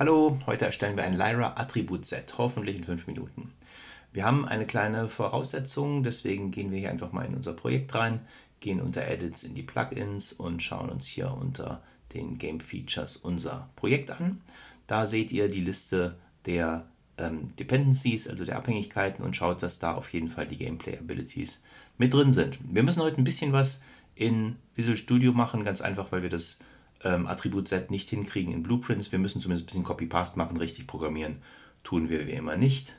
Hallo, heute erstellen wir ein Lyra Attribut-Set, hoffentlich in 5 Minuten. Wir haben eine kleine Voraussetzung, deswegen gehen wir hier einfach mal in unser Projekt rein, gehen unter Edits in die Plugins und schauen uns hier unter den Game Features unser Projekt an. Da seht ihr die Liste der ähm, Dependencies, also der Abhängigkeiten und schaut, dass da auf jeden Fall die Gameplay Abilities mit drin sind. Wir müssen heute ein bisschen was in Visual Studio machen, ganz einfach, weil wir das ähm, Attributset nicht hinkriegen in Blueprints. Wir müssen zumindest ein bisschen Copy-Paste machen, richtig programmieren tun wir wie immer nicht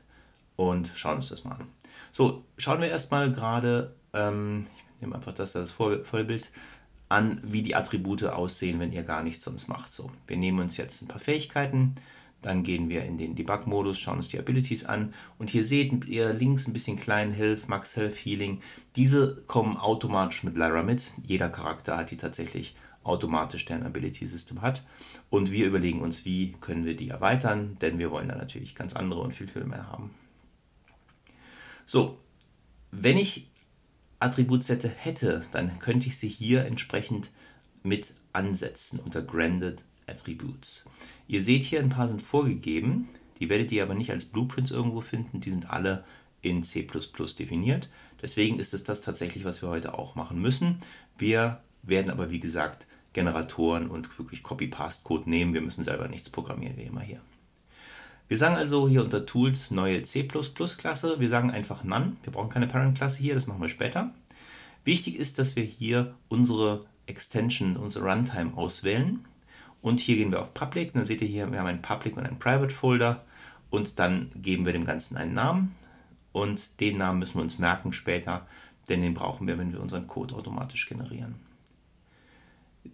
und schauen uns das mal an. So, schauen wir erstmal gerade, ähm, ich nehme einfach das als Vollbild, an, wie die Attribute aussehen, wenn ihr gar nichts sonst macht. So, wir nehmen uns jetzt ein paar Fähigkeiten, dann gehen wir in den Debug-Modus, schauen uns die Abilities an und hier seht ihr links ein bisschen klein Health, Max Health, Healing. Diese kommen automatisch mit Lyra mit. Jeder Charakter hat die tatsächlich automatisch, der ein Ability System hat. Und wir überlegen uns, wie können wir die erweitern, denn wir wollen da natürlich ganz andere und viel, viel mehr haben. So, wenn ich Attributsette hätte, dann könnte ich sie hier entsprechend mit ansetzen unter Granted Attributes. Ihr seht hier, ein paar sind vorgegeben, die werdet ihr aber nicht als Blueprints irgendwo finden, die sind alle in C++ definiert. Deswegen ist es das tatsächlich, was wir heute auch machen müssen. Wir werden aber, wie gesagt, Generatoren und wirklich Copy-Paste-Code nehmen. Wir müssen selber nichts programmieren, wie immer hier. Wir sagen also hier unter Tools neue C++-Klasse. Wir sagen einfach None. Wir brauchen keine Parent-Klasse hier, das machen wir später. Wichtig ist, dass wir hier unsere Extension, unsere Runtime auswählen. Und hier gehen wir auf Public. Dann seht ihr hier, wir haben einen Public und einen Private Folder. Und dann geben wir dem Ganzen einen Namen. Und den Namen müssen wir uns merken später, denn den brauchen wir, wenn wir unseren Code automatisch generieren.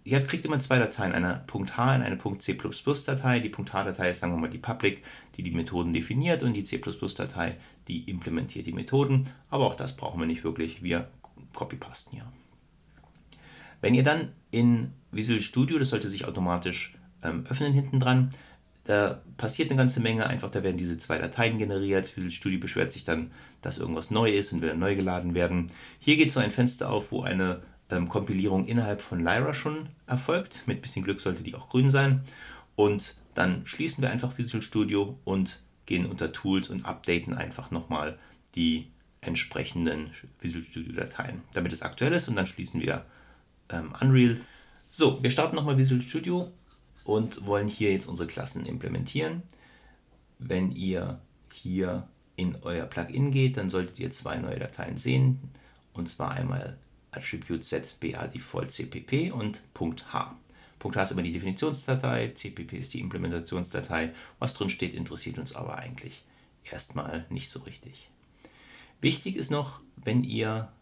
Ihr kriegt immer zwei Dateien, eine .h und eine .c++-Datei. Die .h-Datei ist, sagen wir mal, die Public, die die Methoden definiert und die C++-Datei, die implementiert die Methoden. Aber auch das brauchen wir nicht wirklich, wir copy-pasten hier. Wenn ihr dann in Visual Studio, das sollte sich automatisch ähm, öffnen hinten dran, da passiert eine ganze Menge, einfach da werden diese zwei Dateien generiert. Visual Studio beschwert sich dann, dass irgendwas neu ist und will dann neu geladen werden. Hier geht so ein Fenster auf, wo eine ähm, Kompilierung innerhalb von Lyra schon erfolgt. Mit bisschen Glück sollte die auch grün sein. Und dann schließen wir einfach Visual Studio und gehen unter Tools und updaten einfach nochmal die entsprechenden Visual Studio Dateien, damit es aktuell ist und dann schließen wir ähm, Unreal. So, wir starten nochmal Visual Studio und wollen hier jetzt unsere Klassen implementieren. Wenn ihr hier in euer Plugin geht, dann solltet ihr zwei neue Dateien sehen und zwar einmal Attribute Set BA Default CPP und .h. .h ist immer die Definitionsdatei, CPP ist die Implementationsdatei. Was drin steht, interessiert uns aber eigentlich erstmal nicht so richtig. Wichtig ist noch, wenn ihr,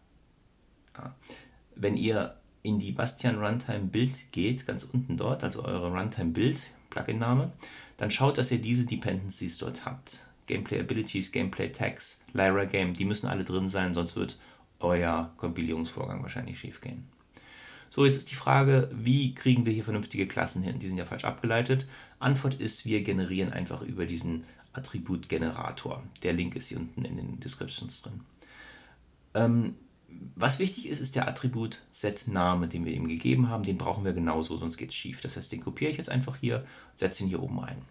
wenn ihr in die Bastian Runtime Build geht, ganz unten dort, also eure Runtime Build, Plugin-Name, dann schaut, dass ihr diese Dependencies dort habt. Gameplay Abilities, Gameplay Tags, Lyra Game, die müssen alle drin sein, sonst wird euer Kompilierungsvorgang wahrscheinlich schief gehen. So, jetzt ist die Frage, wie kriegen wir hier vernünftige Klassen hin? Die sind ja falsch abgeleitet. Antwort ist, wir generieren einfach über diesen Attributgenerator. Der Link ist hier unten in den Descriptions drin. Ähm, was wichtig ist, ist der Attribut-Set-Name, den wir ihm gegeben haben. Den brauchen wir genauso, sonst geht es schief. Das heißt, den kopiere ich jetzt einfach hier, setze ihn hier oben ein.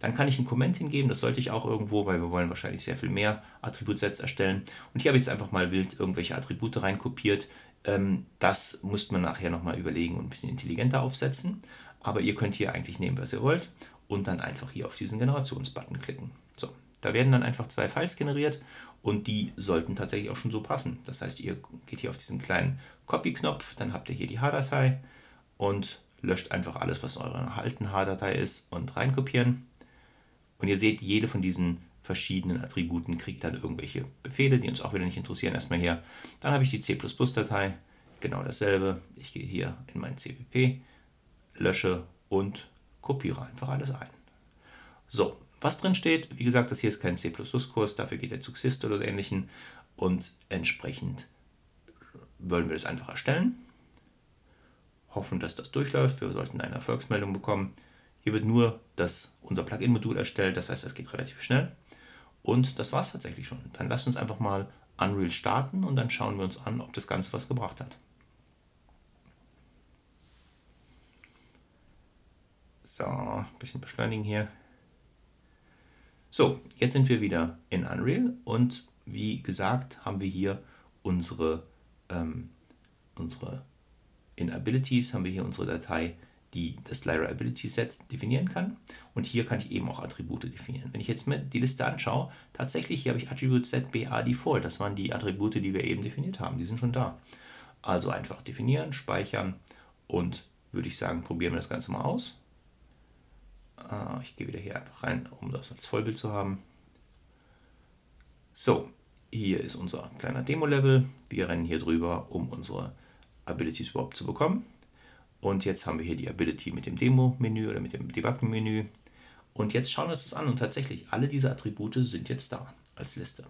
Dann kann ich einen Comment hingeben, das sollte ich auch irgendwo, weil wir wollen wahrscheinlich sehr viel mehr Attributsets erstellen. Und hier habe ich jetzt einfach mal wild irgendwelche Attribute reinkopiert. Ähm, das muss man nachher nochmal überlegen und ein bisschen intelligenter aufsetzen. Aber ihr könnt hier eigentlich nehmen, was ihr wollt und dann einfach hier auf diesen Generationsbutton klicken. So, da werden dann einfach zwei Files generiert und die sollten tatsächlich auch schon so passen. Das heißt, ihr geht hier auf diesen kleinen Copy-Knopf, dann habt ihr hier die H-Datei und löscht einfach alles, was eure erhalten H-Datei ist und reinkopieren. Und ihr seht, jede von diesen verschiedenen Attributen kriegt dann irgendwelche Befehle, die uns auch wieder nicht interessieren. Erstmal hier, dann habe ich die C++-Datei, genau dasselbe. Ich gehe hier in mein CPP, lösche und kopiere einfach alles ein. So, was drin steht, wie gesagt, das hier ist kein C++-Kurs, dafür geht der zu Xist oder so ähnlichen und entsprechend wollen wir das einfach erstellen. Hoffen, dass das durchläuft. Wir sollten eine Erfolgsmeldung bekommen. Hier wird nur das, unser Plugin-Modul erstellt, das heißt, das geht relativ schnell. Und das war es tatsächlich schon. Dann lasst uns einfach mal Unreal starten und dann schauen wir uns an, ob das Ganze was gebracht hat. So, ein bisschen beschleunigen hier. So, jetzt sind wir wieder in Unreal und wie gesagt haben wir hier unsere, ähm, unsere in Abilities haben wir hier unsere Datei, die das Ability Set definieren kann. Und hier kann ich eben auch Attribute definieren. Wenn ich jetzt mir die Liste anschaue, tatsächlich hier habe ich Attribute Set BA Default. Das waren die Attribute, die wir eben definiert haben. Die sind schon da. Also einfach definieren, speichern und würde ich sagen, probieren wir das Ganze mal aus. Ah, ich gehe wieder hier einfach rein, um das als Vollbild zu haben. So, hier ist unser kleiner Demo-Level. Wir rennen hier drüber, um unsere Abilities überhaupt zu bekommen. Und jetzt haben wir hier die Ability mit dem Demo-Menü oder mit dem Debuggen-Menü. Und jetzt schauen wir uns das an und tatsächlich alle diese Attribute sind jetzt da als Liste.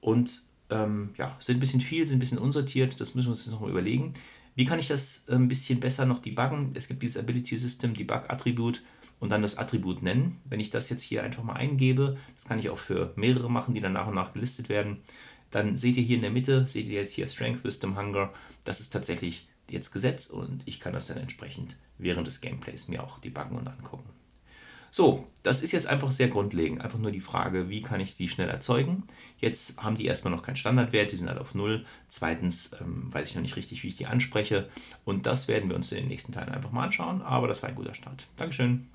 Und ähm, ja, sind ein bisschen viel, sind ein bisschen unsortiert, das müssen wir uns jetzt nochmal überlegen. Wie kann ich das ein bisschen besser noch debuggen? Es gibt dieses Ability System Debug Attribut und dann das Attribut nennen. Wenn ich das jetzt hier einfach mal eingebe, das kann ich auch für mehrere machen, die dann nach und nach gelistet werden, dann seht ihr hier in der Mitte, seht ihr jetzt hier Strength, Wisdom, Hunger. Das ist tatsächlich jetzt gesetzt und ich kann das dann entsprechend während des Gameplays mir auch debuggen und angucken. So, das ist jetzt einfach sehr grundlegend. Einfach nur die Frage, wie kann ich die schnell erzeugen? Jetzt haben die erstmal noch keinen Standardwert, die sind halt auf 0. Zweitens ähm, weiß ich noch nicht richtig, wie ich die anspreche. Und das werden wir uns in den nächsten Teilen einfach mal anschauen. Aber das war ein guter Start. Dankeschön.